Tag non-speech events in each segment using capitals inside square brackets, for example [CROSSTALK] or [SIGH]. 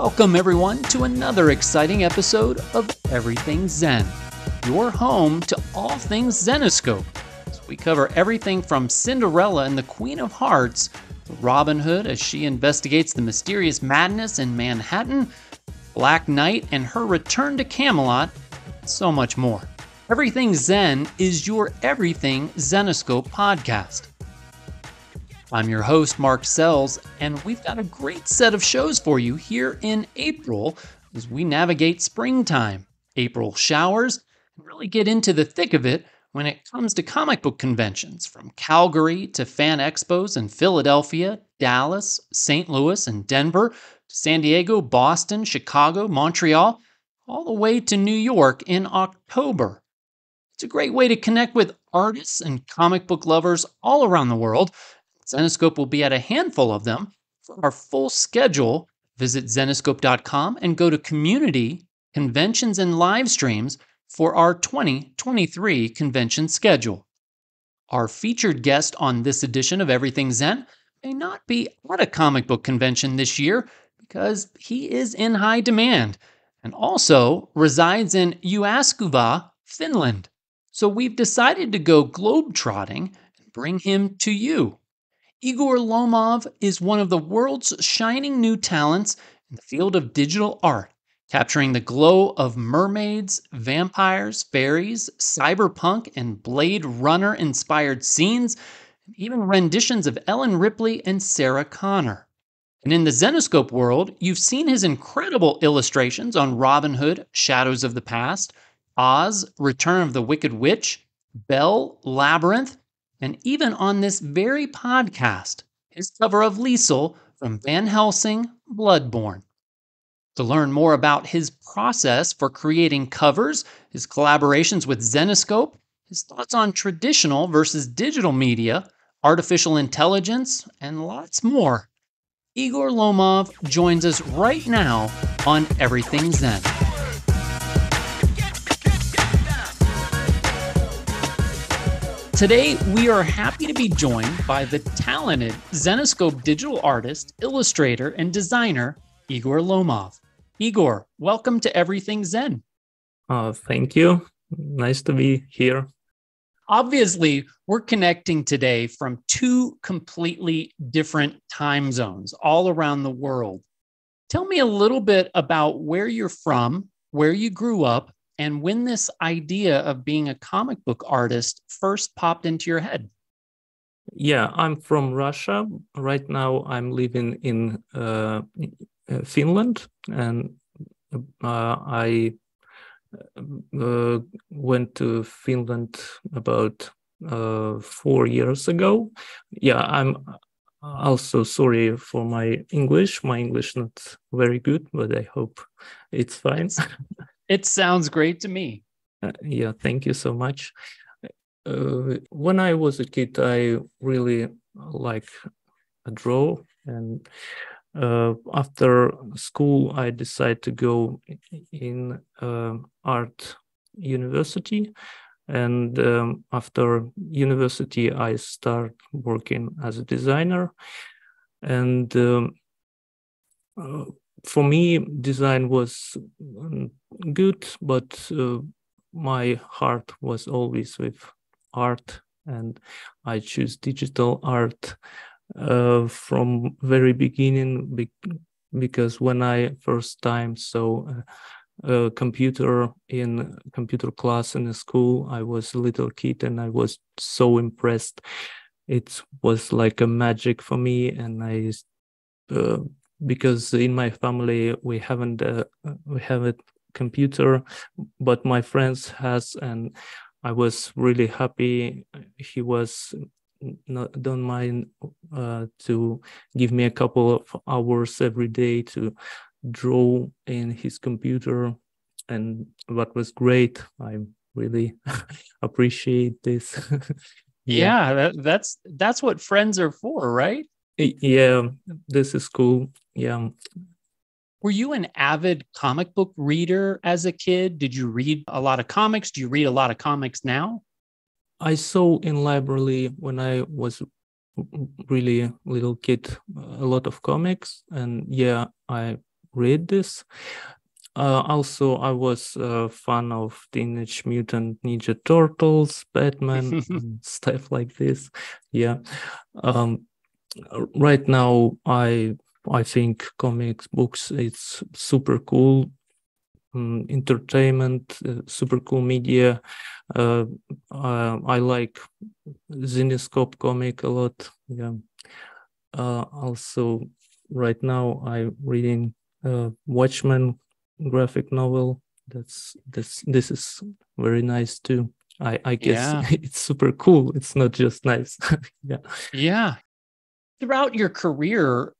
Welcome, everyone, to another exciting episode of Everything Zen, your home to all things Zenescope. So we cover everything from Cinderella and the Queen of Hearts, Robin Hood as she investigates the mysterious madness in Manhattan, Black Knight and her return to Camelot, so much more. Everything Zen is your Everything Zenescope podcast. I'm your host, Mark Sells, and we've got a great set of shows for you here in April as we navigate springtime, April showers, and really get into the thick of it when it comes to comic book conventions from Calgary to fan expos in Philadelphia, Dallas, St. Louis, and Denver, to San Diego, Boston, Chicago, Montreal, all the way to New York in October. It's a great way to connect with artists and comic book lovers all around the world Zenescope will be at a handful of them. For our full schedule, visit zenescope.com and go to Community, Conventions, and Live Streams for our 2023 convention schedule. Our featured guest on this edition of Everything Zen may not be at a comic book convention this year because he is in high demand and also resides in Jyväskylä, Finland. So we've decided to go globetrotting and bring him to you. Igor Lomov is one of the world's shining new talents in the field of digital art, capturing the glow of mermaids, vampires, fairies, cyberpunk, and Blade Runner inspired scenes, and even renditions of Ellen Ripley and Sarah Connor. And in the Zenescope world, you've seen his incredible illustrations on Robin Hood, Shadows of the Past, Oz, Return of the Wicked Witch, Belle, Labyrinth, and even on this very podcast, his cover of Liesel from Van Helsing Bloodborne. To learn more about his process for creating covers, his collaborations with Zenescope, his thoughts on traditional versus digital media, artificial intelligence, and lots more, Igor Lomov joins us right now on Everything Zen. Today, we are happy to be joined by the talented Zenescope digital artist, illustrator, and designer, Igor Lomov. Igor, welcome to Everything Zen. Uh, thank you. Nice to be here. Obviously, we're connecting today from two completely different time zones all around the world. Tell me a little bit about where you're from, where you grew up, and when this idea of being a comic book artist first popped into your head. Yeah, I'm from Russia. Right now, I'm living in uh, Finland, and uh, I uh, went to Finland about uh, four years ago. Yeah, I'm also sorry for my English. My English not very good, but I hope it's fine. It sounds great to me. Uh, yeah, thank you so much. Uh, when I was a kid, I really like a draw, and uh, after school, I decided to go in uh, art university. And um, after university, I start working as a designer. And um, uh, for me, design was um, good, but uh, my heart was always with art, and I choose digital art uh, from very beginning be- because when I first time saw a computer in computer class in school, I was a little kid and I was so impressed. It was like a magic for me, and I uh, because in my family we haven't uh, we have a computer but my friends has and i was really happy. He was not don't mind uh, to give me a couple of hours every day to draw in his computer and what was great. I really [LAUGHS] appreciate this. [LAUGHS] Yeah, yeah that, that's that's what friends are for right yeah this is cool yeah were you an avid comic book reader as a kid did you read a lot of comics do you read a lot of comics now i saw in library when i was really little kid a lot of comics and yeah i read this. Uh, also, I was a fan of Teenage Mutant Ninja Turtles, Batman, [LAUGHS] stuff like this. Yeah. Um, right now, I I think comics books it's super cool um, entertainment, uh, super cool media. Uh, uh, I like Zenescope comic a lot. Yeah. Uh, also, right now I'm reading uh, Watchmen graphic novel. That's this. This is very nice too. I I guess yeah. [LAUGHS] it's super cool. It's not just nice. [LAUGHS] yeah. Yeah. Throughout your career,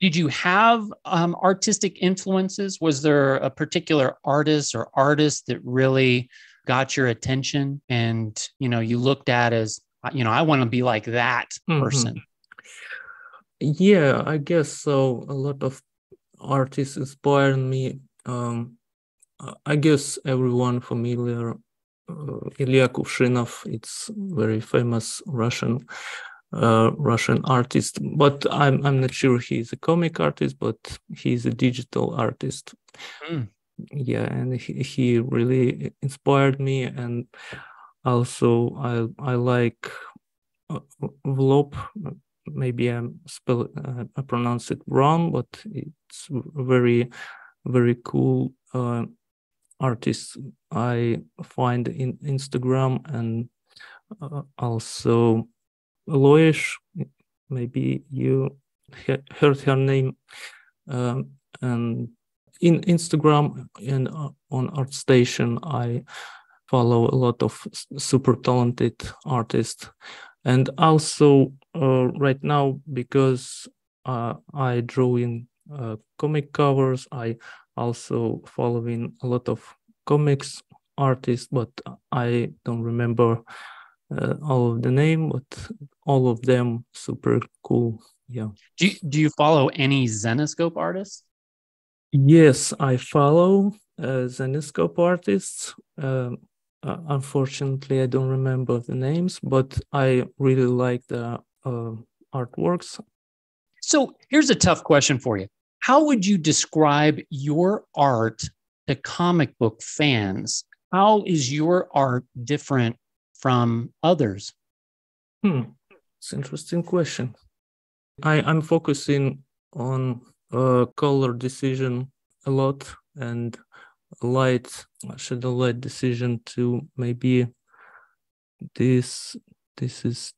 did you have um, artistic influences? Was there a particular artist or artist that really got your attention and you know you looked at as you know I want to be like that mm-hmm. person? Yeah, I guess so. A lot of artists inspired me. Um, I guess everyone familiar uh, Ilya Kuvshinov. It's very famous Russian uh, Russian artist, but I'm I'm not sure he's a comic artist, but he's a digital artist. Mm. Yeah, and he, he really inspired me, and also I I like uh, WLOP. Maybe I'm spell uh, I pronounce it wrong, but it's very very cool uh, artist I find in Instagram and uh, also Loish, maybe you heard her name, um, and in Instagram and uh, on ArtStation, I follow a lot of super talented artists, and also uh, right now because uh, I draw in uh, comic covers, I also following a lot of comics artists, but I don't remember uh, all of the name, but all of them super cool. Yeah. Do you, do you follow any Zenescope artists? Yes, I follow uh, Zenescope artists. Um, uh, unfortunately, I don't remember the names, but I really like the uh, artworks. So here's a tough question for you. How would you describe your art to comic book fans? How is your art different from others? Hmm. It's interesting question. I, I'm focusing on uh, color decision a lot and light shadow light decision to maybe this this is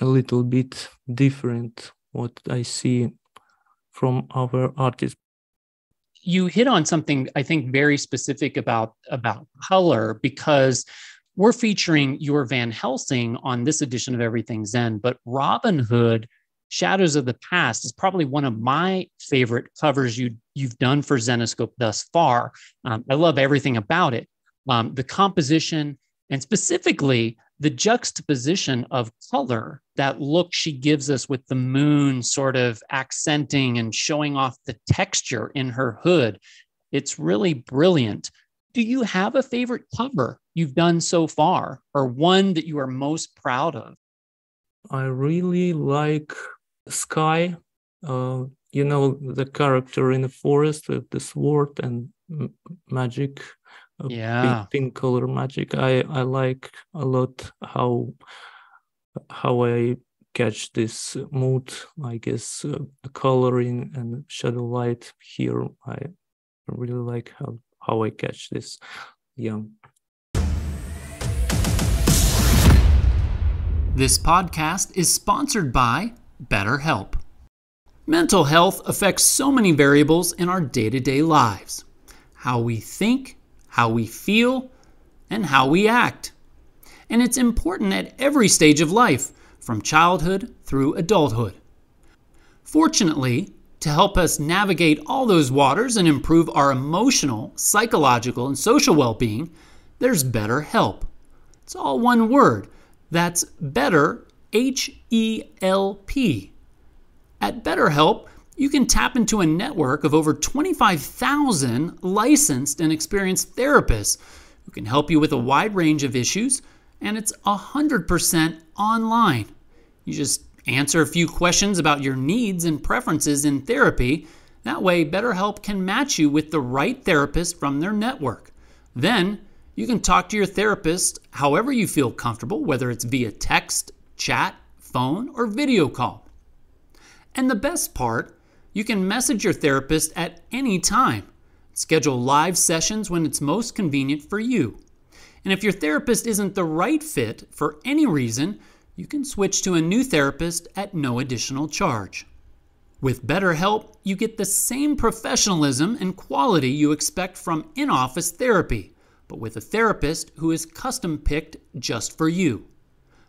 a little bit different what I see from other artists. You hit on something I think very specific about about color because we're featuring your Van Helsing on this edition of Everything Zen, but Robin Hood Shadows of the Past is probably one of my favorite covers you, you've done for Zenescope thus far. Um, I love everything about it. Um, the composition and specifically the juxtaposition of color, that look she gives us with the moon sort of accenting and showing off the texture in her hood. It's really brilliant. Do you have a favorite cover you've done so far or one that you are most proud of? I really like Skye. Uh, you know, the character in the forest with the sword and m- magic. Uh, yeah. Pink, pink color magic. I, I like a lot how how I catch this mood. I guess uh, coloring and shadow light here. I really like how how I catch this. young. This podcast is sponsored by BetterHelp. Mental health affects so many variables in our day to day lives how we think, how we feel, and how we act. And it's important at every stage of life, from childhood through adulthood. Fortunately, to help us navigate all those waters and improve our emotional, psychological, and social well being, there's BetterHelp. It's all one word that's better, H E L P. At BetterHelp, you can tap into a network of over 25,000 licensed and experienced therapists who can help you with a wide range of issues, and it's 100% online. You just answer a few questions about your needs and preferences in therapy, That way, BetterHelp can match you with the right therapist from their network. Then, you can talk to your therapist however you feel comfortable, whether it's via text, chat, phone, or video call. And the best part, you can message your therapist at any time. Schedule live sessions when it's most convenient for you. And if your therapist isn't the right fit for any reason, you can switch to a new therapist at no additional charge. With BetterHelp, you get the same professionalism and quality you expect from in office therapy, but with a therapist who is custom picked just for you.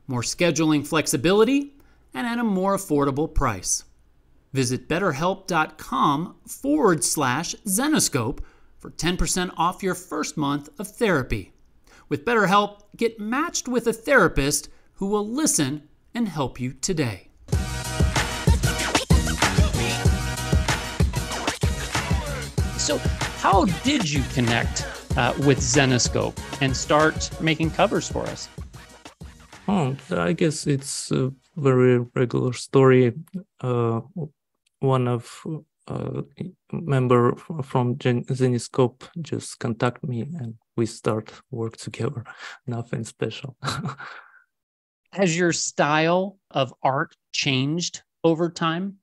More scheduling flexibility and at a more affordable price. Visit betterhelp.com forward slash Zenescope for 10% off your first month of therapy. With BetterHelp, get matched with a therapist who will listen and help you today. So, how did you connect uh, with Zenescope and start making covers for us? Oh, I guess it's a very regular story. Uh, one of uh, member from Zenescope just contact me and we start work together. [LAUGHS] Nothing special. [LAUGHS] Has your style of art changed over time?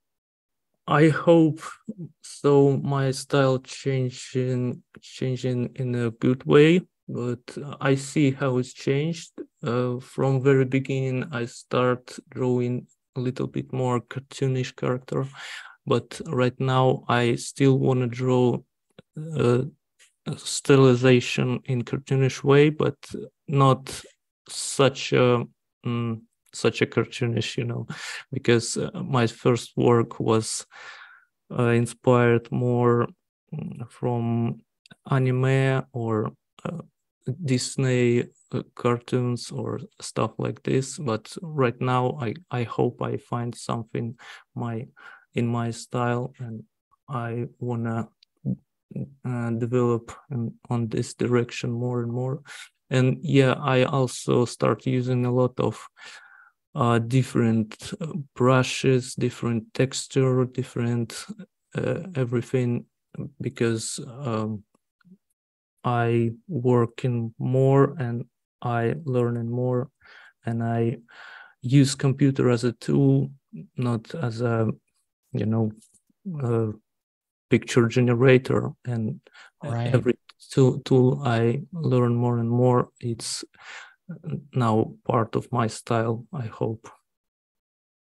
I hope so. My style changing changing in a good way, but I see how it's changed. Uh, from very beginning, I start drawing a little bit more cartoonish character, but right now I still want to draw uh, stylization in cartoonish way, but not such a um, such a cartoonish, you know, because uh, my first work was uh, inspired more mm, from anime or uh, Disney cartoons or stuff like this. But right now, I I hope I find something my in my style, and I wanna uh, develop in, on this direction more and more. And yeah, I also start using a lot of uh, different uh, brushes, different texture, different uh, everything because um, I work in more and I learn in more and I use computer as a tool, not as a you know a picture generator. And right. every tool, tool I learn more and more, it's now part of my style, I hope.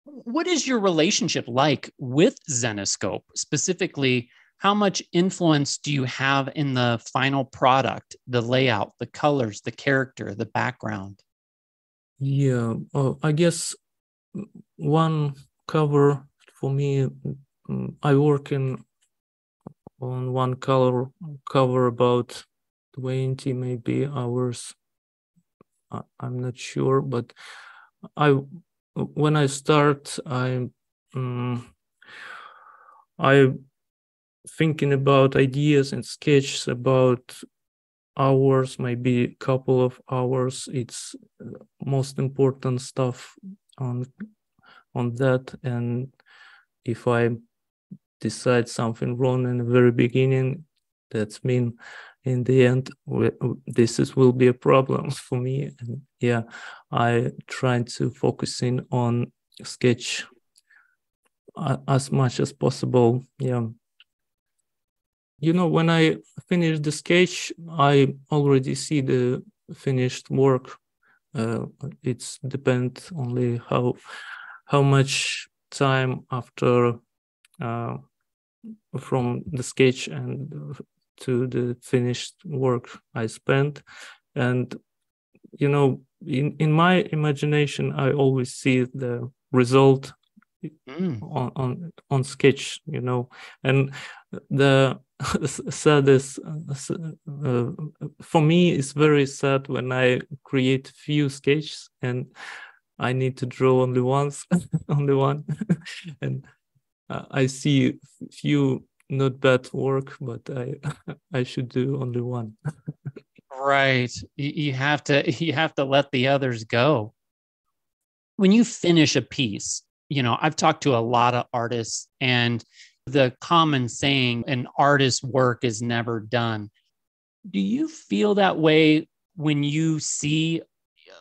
What is your relationship like with Zenescope? Specifically, how much influence do you have in the final product, the layout, the colors, the character, the background? Yeah, uh, I guess one cover for me, mm, I work in on one color cover about 20 maybe hours I'm not sure, but I when I start, I um, I thinking about ideas and sketches about hours, maybe a couple of hours. It's most important stuff on on that, and if I decide something wrong in the very beginning, that's mean in the end this is will be a problem [LAUGHS] for me. And yeah i try to focus in on sketch as much as possible. Yeah. You know when i finish the sketch i already see the finished work. Uh, it's depend only how how much time after uh, from the sketch and to the finished work I spent. And, you know, in, in my imagination, I always see the result mm. on, on, on sketch, you know, and the [LAUGHS] saddest uh, for me it's very sad when I create few sketches and I need to draw only once, [LAUGHS] only one, [LAUGHS] and uh, Uh, I see few not bad work, but I [LAUGHS] I should do only one. right. You have to [LAUGHS] you have to let the others go. When you finish a piece, you know, I've talked to a lot of artists and the common saying, an artist's work is never done. Do you feel that way when you see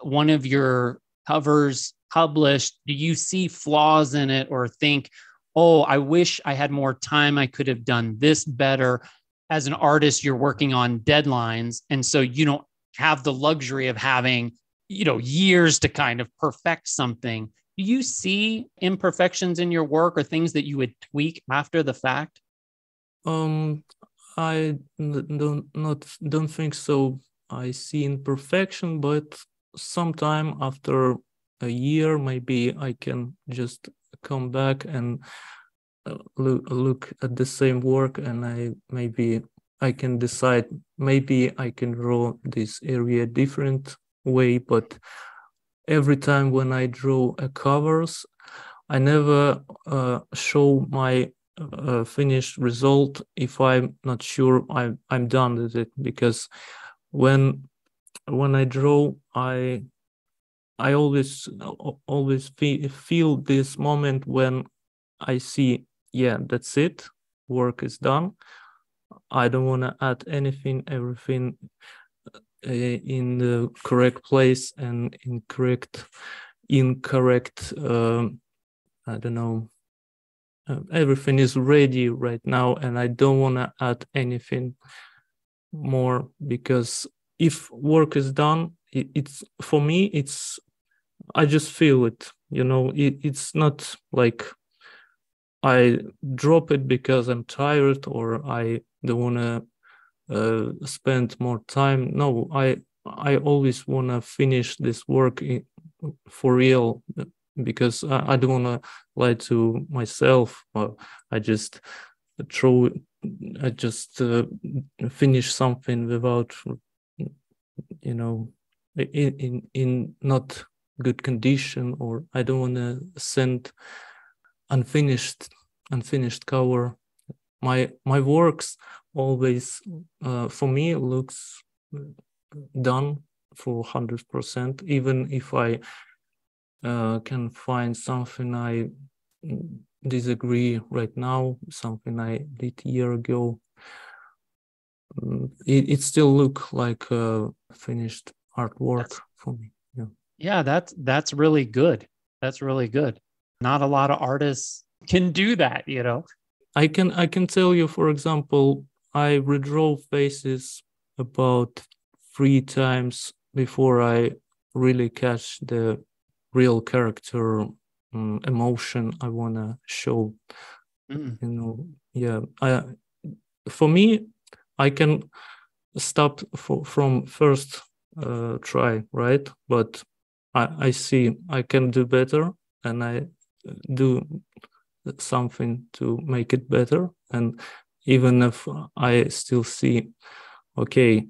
one of your covers published? Do you see flaws in it or think, oh, I wish I had more time. I could have done this better. As an artist, you're working on deadlines. And so you don't have the luxury of having, you know, years to kind of perfect something. Do you see imperfections in your work or things that you would tweak after the fact? Um, I don't not don't think so. I see imperfection, but sometime after a year, maybe I can just come back and uh, look look at the same work, and I maybe I can decide maybe I can draw this area different way, but every time when I draw a covers, I never uh, show my uh, finished result if I'm not sure I'm I'm done with it because when when I draw I I always always feel, this moment when I see yeah that's it work is done. I don't want to add anything everything uh, in the correct place and incorrect incorrect um, I don't know uh, everything is ready right now and I don't want to add anything more because if work is done it, it's for me it's I just feel it you know it, it's not like I drop it because I'm tired or I don't want to uh, spend more time no I I always want to finish this work in, for real because I, I don't want to lie to myself. I just throw, I just uh, finish something without, you know, in in in not good condition, or I don't want to send unfinished unfinished cover. My my works always uh, for me looks done for 100% even if i uh, can find something I disagree right now, something I did a year ago. Mm, it, it still look like a finished artwork that's, for me. Yeah. Yeah, that's that's really good. That's really good. Not a lot of artists can do that, you know. I can I can tell you, for example, I redraw faces about three times before I really catch the real character um, emotion I want to show. Mm. You know, yeah. I for me, I can stop for, from first uh, try, right? But I, I see I can do better, and I do something to make it better. And even if I still see, okay,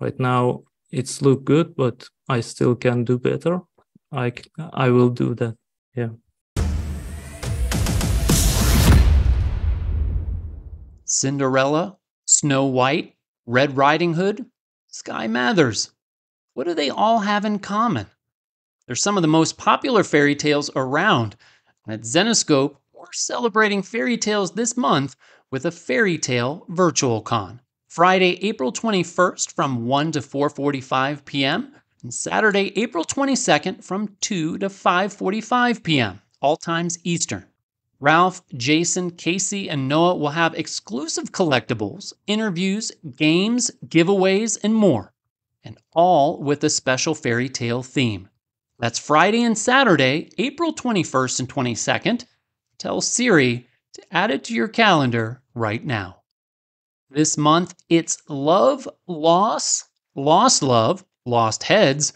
right now it's look good, but I still can do better. I I will do that. Yeah. Cinderella, Snow White, Red Riding Hood, Skye Mathers. What do they all have in common? They're some of the most popular fairy tales around. At Zenescope, we're celebrating fairy tales this month with a fairy tale virtual con. Friday, April 21st from 1 to 4:45 p.m and Saturday, April 22nd from 2 to 5:45 p.m., all times Eastern. Ralph, Jason, Casey, and Noah will have exclusive collectibles, interviews, games, giveaways, and more, and all with a special fairy tale theme. That's Friday and Saturday, April 21st and 22nd. Tell Siri to add it to your calendar right now. This month, it's Love, Loss, Lost Love, lost heads,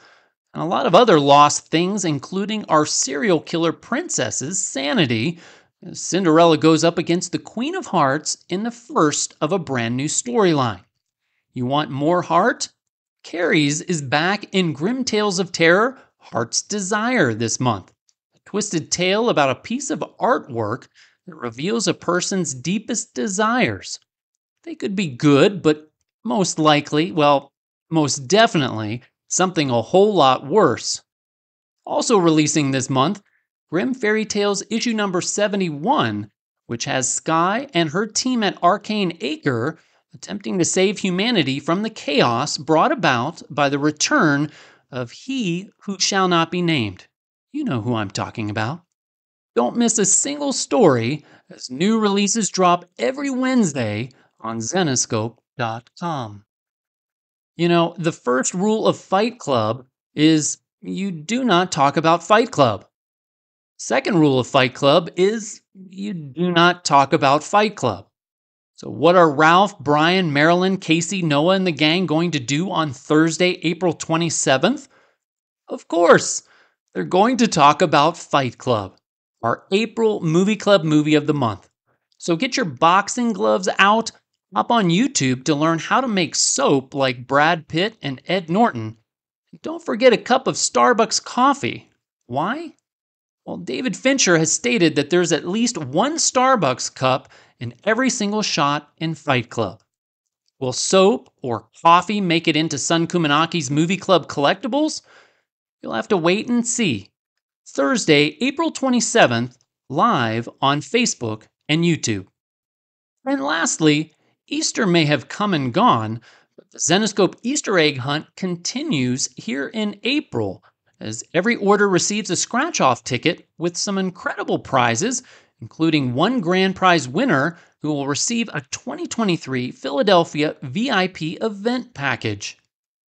and a lot of other lost things, including our serial killer princess's sanity. Cinderella goes up against the Queen of Hearts in the first of a brand new storyline. You want more heart? Carrie's is back in Grimm Tales of Terror Heart's Desire this month. A twisted tale about a piece of artwork that reveals a person's deepest desires. They could be good, but most likely, well, most definitely something a whole lot worse. Also releasing this month, Grimm Fairy Tales issue number 71 which has Skye and her team at Arcane Acre attempting to save humanity from the chaos brought about by the return of He Who Shall Not Be Named. You know who I'm talking about. Don't miss a single story as new releases drop every Wednesday on Zenescope.com. You know, the first rule of Fight Club is you do not talk about Fight Club. Second rule of Fight Club is you do not talk about Fight Club. So, what are Ralph, Brian, Marilyn, Casey, Noah, and the gang going to do on Thursday, April 27th? Of course, they're going to talk about Fight Club, our April Movie Club movie of the month. So, get your boxing gloves out, hop on YouTube to learn how to make soap like Brad Pitt and Ed Norton. And don't forget a cup of Starbucks coffee. Why? Well, David Fincher has stated that there's at least one Starbucks cup in every single shot in Fight Club. Will soap or coffee make it into Sun Kumanaki's Movie Club collectibles? You'll have to wait and see. Thursday, April 27th, live on Facebook and YouTube. And lastly, Easter may have come and gone, but the Zenescope Easter egg hunt continues here in April as every order receives a scratch off ticket with some incredible prizes including one grand prize winner who will receive a 2023 Philadelphia VIP event package.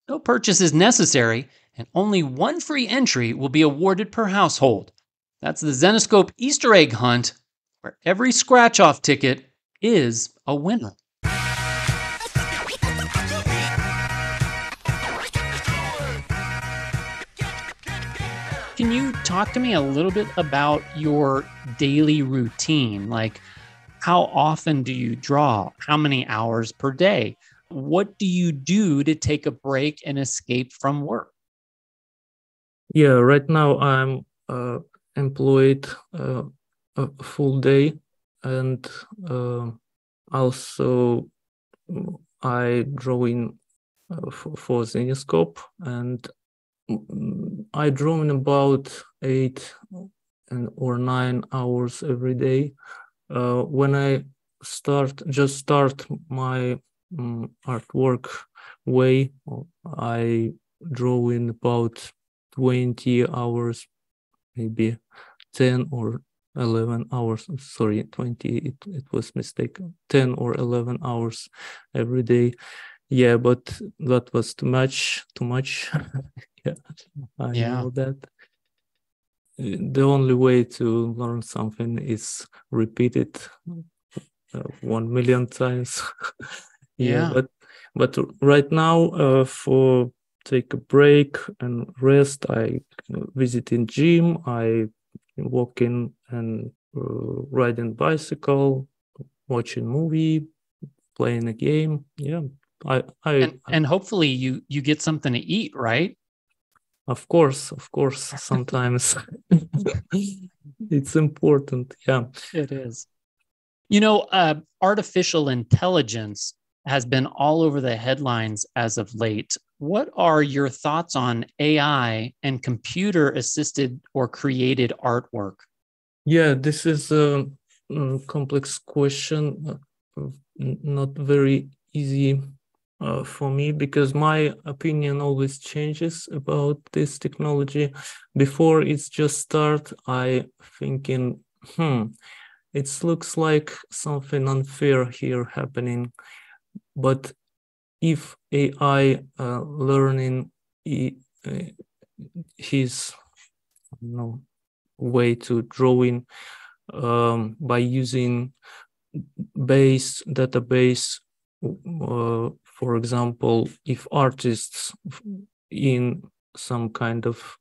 No purchase is necessary, and only one free entry will be awarded per household. That's the Zenescope Easter egg hunt, where every scratch off ticket is a winner. Can you talk to me a little bit about your daily routine? Like, how often do you draw? How many hours per day? What do you do to take a break and escape from work? Yeah, right now I'm uh, employed uh, a full day, and uh, also I draw in uh, for, for Zenescope, and I draw in about eight and or nine hours every day. Uh, when I start, just start my um, artwork way, I draw in about 20 hours, maybe 10 or 11 hours. Sorry, 20, it, it was mistaken. 10 or 11 hours every day. Yeah, but that was too much, too much. [LAUGHS] yeah, I yeah. know that. The only way to learn something is repeat it uh, one million times. [LAUGHS] yeah, yeah, but but right now, uh, for take a break and rest, I visit in gym. I walking and uh, riding bicycle, watching movie, playing a game. Yeah, I, I and, and hopefully you you get something to eat, right? Of course, of course. Sometimes [LAUGHS] it's important. Yeah, it is. You know, uh, artificial intelligence has been all over the headlines as of late. What are your thoughts on AI and computer assisted or created artwork? Yeah, this is a, a complex question, uh, not very easy uh, for me because my opinion always changes about this technology. Before it's just start, I thinking, hmm, it looks like something unfair here happening. But if AI uh, learning uh, his know, way to drawing um, by using base database uh, for example, if artists in some kind of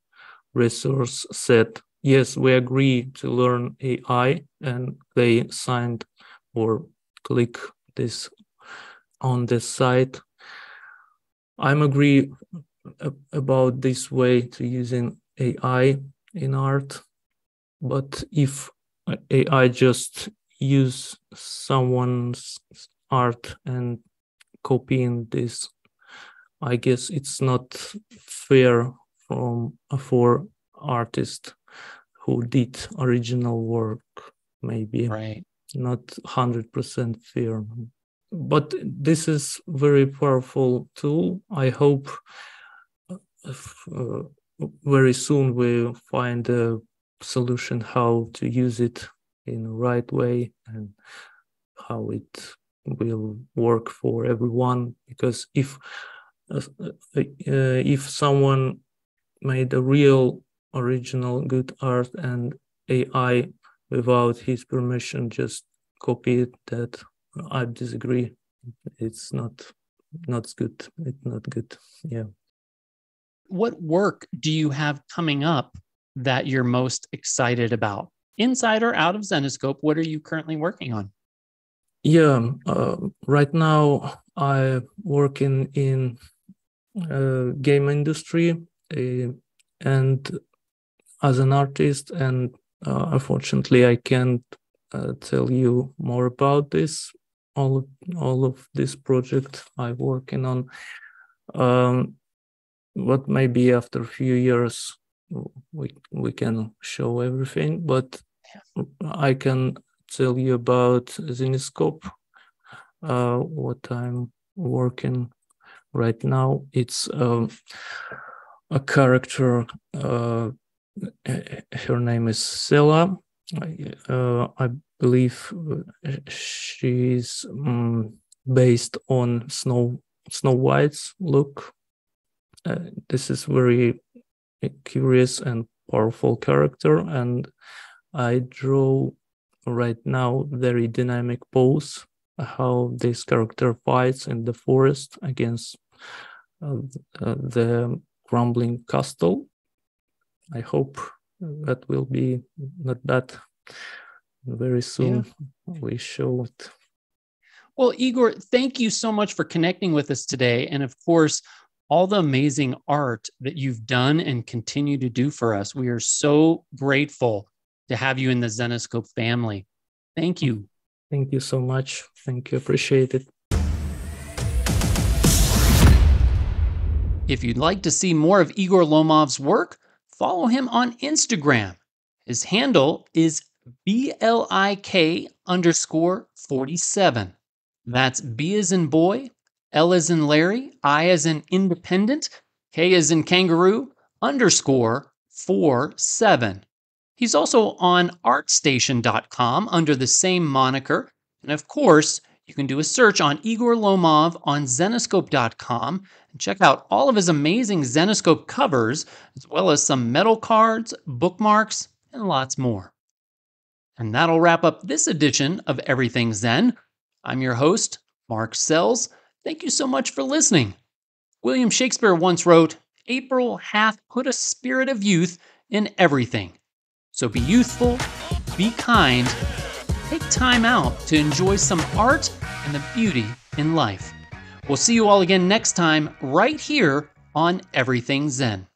resource said, yes, we agree to learn AI, and they signed or click this on the site, I'm agree about this way to using AI in art. But if AI just use someone's art and copying this i guess it's not fair from for artist who did original work maybe right not 100% fair. But this is very powerful tool. I hope uh, very soon we find a solution how to use it in the right way and how it will work for everyone because if uh, uh, if someone made a real original good art and ai without his permission just copy it that i disagree. It's not not good. It's not good. Yeah. What work do you have coming up that you're most excited about? Inside or out of zenescope what are you currently working on yeah, uh, right now I work in uh, game industry uh, and as an artist, and uh, unfortunately I can't uh, tell you more about this. All of, all of this project I'm working on, um, maybe after a few years we we can show everything. But I can tell you about Zenescope, uh, what I'm working right now. It's um, a character, uh, her name is Sela. Uh, I believe she's um, based on Snow Snow White's look. Uh, this is very curious and powerful character, and I draw right now very dynamic pose how this character fights in the forest against uh, uh, the crumbling castle. I hope that will be not bad. Very soon yeah. we show it. Well igor thank you so much for connecting with us today. And of course all the amazing art that you've done and continue to do for us. We are so grateful to have you in the Zenescope family. Thank you. Thank you so much. Thank you. Appreciate it. If you'd like to see more of Igor Lomov's work, follow him on Instagram. His handle is BLIK underscore 47. That's B as in boy, L as in Larry, I as in independent, K as in kangaroo, underscore 4 7. He's also on artstation.com under the same moniker. And of course, you can do a search on Igor Lomov on zenescope.com and check out all of his amazing Zenescope covers, as well as some metal cards, bookmarks, and lots more. And that'll wrap up this edition of Everything Zen. I'm your host, Mark Sells. Thank you so much for listening. William Shakespeare once wrote, April hath put a spirit of youth in everything. So be youthful, be kind, take time out to enjoy some art and the beauty in life. We'll see you all again next time, right here on Everything Zen.